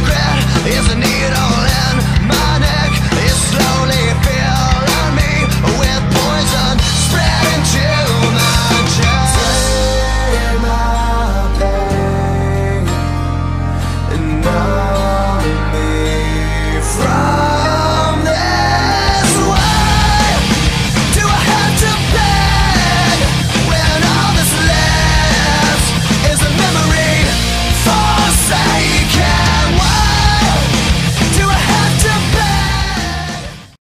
secret is the all?